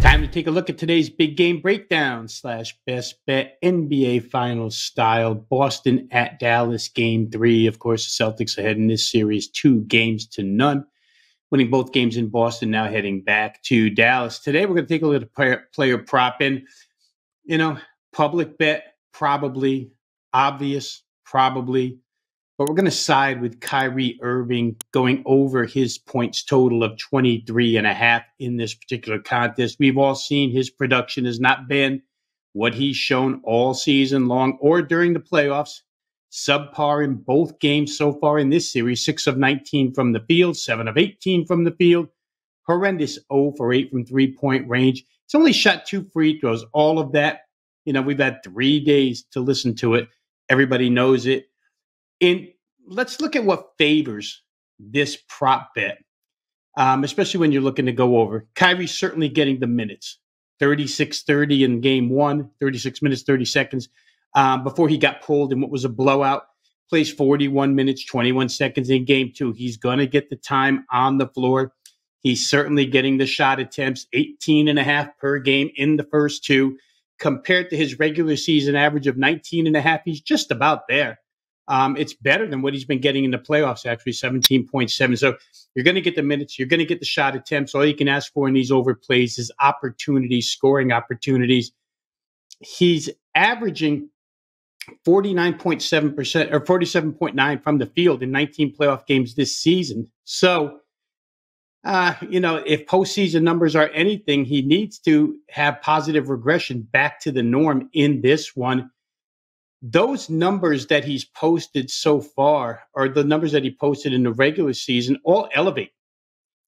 Time to take a look at today's big game breakdown slash best bet NBA Finals style. Boston at Dallas, game three. Of course, the Celtics ahead in this series, two games to none, winning both games in Boston. Now heading back to Dallas. Today, we're going to take a look at player, player prop in. You know, public bet, probably. Obvious, probably but we're going to side with Kyrie Irving going over his points total of 23 and a half in this particular contest. We've all seen his production has not been what he's shown all season long or during the playoffs. Subpar in both games so far in this series, 6 of 19 from the field, 7 of 18 from the field. Horrendous 0 for 8 from three point range. He's only shot two free throws. All of that, you know, we've had three days to listen to it. Everybody knows it. In let's look at what favors this prop bet, um, especially when you're looking to go over. Kyrie's certainly getting the minutes 36 30 in game one, 36 minutes, 30 seconds um, before he got pulled in what was a blowout. Plays 41 minutes, 21 seconds in game two. He's going to get the time on the floor. He's certainly getting the shot attempts, 18 and a half per game in the first two. Compared to his regular season average of 19 and a half, he's just about there. Um, it's better than what he's been getting in the playoffs, actually, 17.7. So you're going to get the minutes, you're going to get the shot attempts. All you can ask for in these overplays is opportunities, scoring opportunities. He's averaging 49.7% or 47.9 from the field in 19 playoff games this season. So, uh, you know, if postseason numbers are anything, he needs to have positive regression back to the norm in this one those numbers that he's posted so far are the numbers that he posted in the regular season all elevate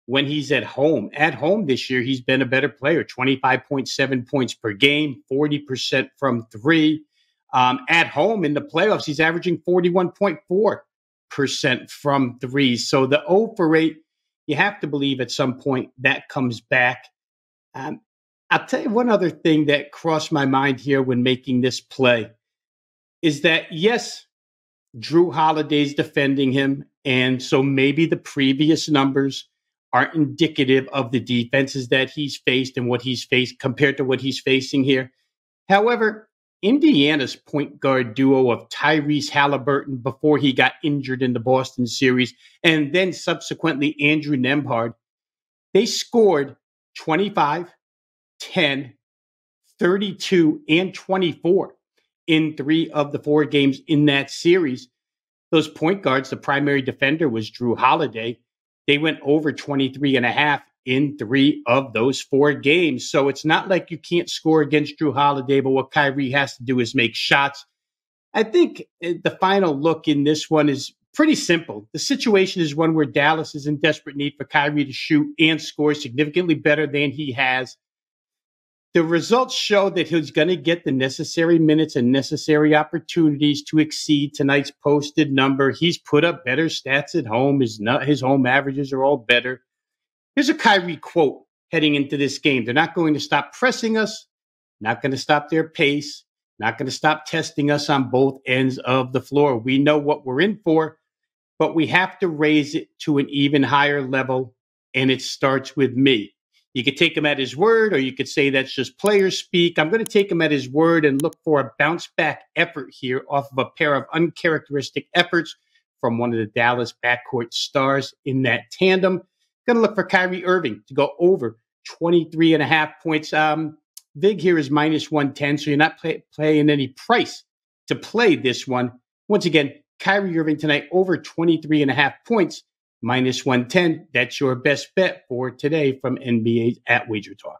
when he's at home. At home this year, he's been a better player 25.7 points per game, 40% from three. Um, at home in the playoffs, he's averaging 41.4% from three. So the 0 for 8, you have to believe at some point that comes back. Um, I'll tell you one other thing that crossed my mind here when making this play is that yes, Jrue Holiday's defending him, and so maybe the previous numbers aren't indicative of the defenses that he's faced and what he's faced compared to what he's facing here. However, Indiana's point guard duo of Tyrese Halliburton before he got injured in the Boston series, and then subsequently Andrew Nembhard, they scored 25, 10, 32, and 24 in three of the four games in that series. Those point guards, the primary defender was Jrue Holiday. They went over 23 and a half in three of those four games. So it's not like you can't score against Jrue Holiday, but what Kyrie has to do is make shots. I think eh, the final look in this one is pretty simple. The situation is one where Dallas is in desperate need for Kyrie to shoot and score significantly better than he has the results show that he's going to get the necessary minutes and necessary opportunities to exceed tonight's posted number. He's put up better stats at home. His his home averages are all better. Here's a Kyrie quote heading into this game. They're not going to stop pressing us, not going to stop their pace, not going to stop testing us on both ends of the floor. We know what we're in for, but we have to raise it to an even higher level, and it starts with me. You could take him at his word, or you could say that's just players speak. I'm going to take him at his word and look for a bounce back effort here off of a pair of uncharacteristic efforts from one of the Dallas backcourt stars in that tandem. Going to look for Kyrie Irving to go over 23 and a half points. Um, Vig here is minus 110, so you're not play, playing any price to play this one. Once again, Kyrie Irving tonight over 23 and a half points minus 110. That's your best bet for today from NBA at WagerTalk.